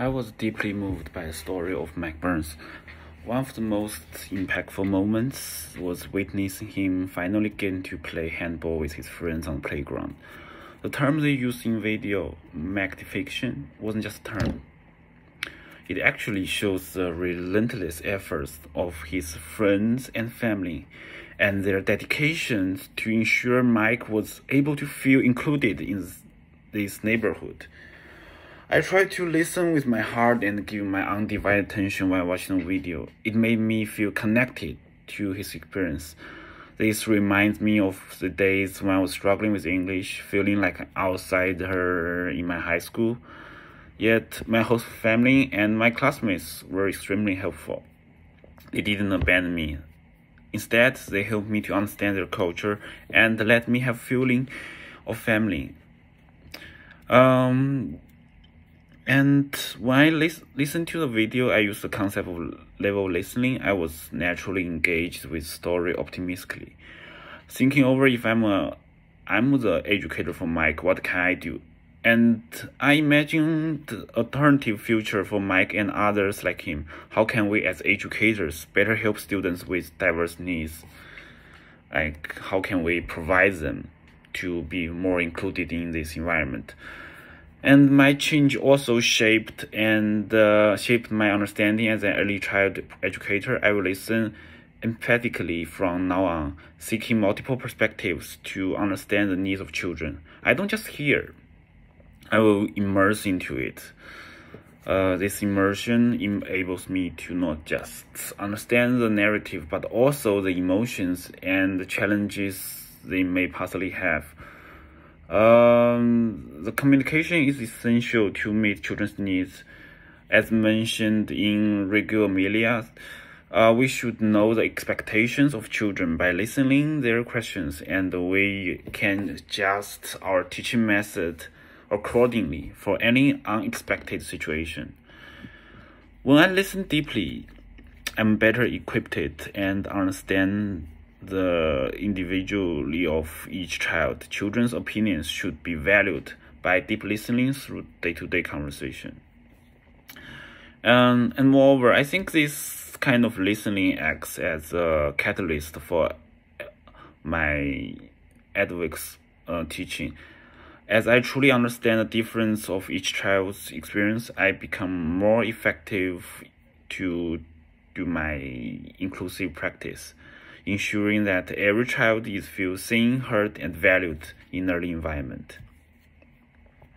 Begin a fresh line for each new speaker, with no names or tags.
I was deeply moved by the story of Mike Burns. One of the most impactful moments was witnessing him finally getting to play handball with his friends on the playground. The term they used in video, magnification, wasn't just a term. It actually shows the relentless efforts of his friends and family and their dedication to ensure Mike was able to feel included in this neighborhood. I tried to listen with my heart and give my undivided attention while watching the video. It made me feel connected to his experience. This reminds me of the days when I was struggling with English, feeling like an outsider in my high school. Yet my host family and my classmates were extremely helpful. They didn't abandon me. Instead, they helped me to understand their culture and let me have feeling of family. Um, and when I lis- listened to the video, I used the concept of level listening. I was naturally engaged with story optimistically, thinking over if I'm a I'm the educator for Mike, what can I do? And I imagined alternative future for Mike and others like him. How can we as educators better help students with diverse needs? Like how can we provide them to be more included in this environment? And my change also shaped and uh, shaped my understanding as an early child educator. I will listen empathically from now on, seeking multiple perspectives to understand the needs of children. I don't just hear; I will immerse into it. Uh, this immersion enables me to not just understand the narrative, but also the emotions and the challenges they may possibly have. Um, the communication is essential to meet children's needs. As mentioned in Reggio Emilia, uh, we should know the expectations of children by listening their questions, and we can adjust our teaching method accordingly for any unexpected situation. When I listen deeply, I'm better equipped and understand the individuality of each child. Children's opinions should be valued by deep listening through day-to-day conversation. Um, and moreover, I think this kind of listening acts as a catalyst for my advocates uh, teaching. As I truly understand the difference of each child's experience, I become more effective to do my inclusive practice ensuring that every child is feel seen, heard, and valued in early environment.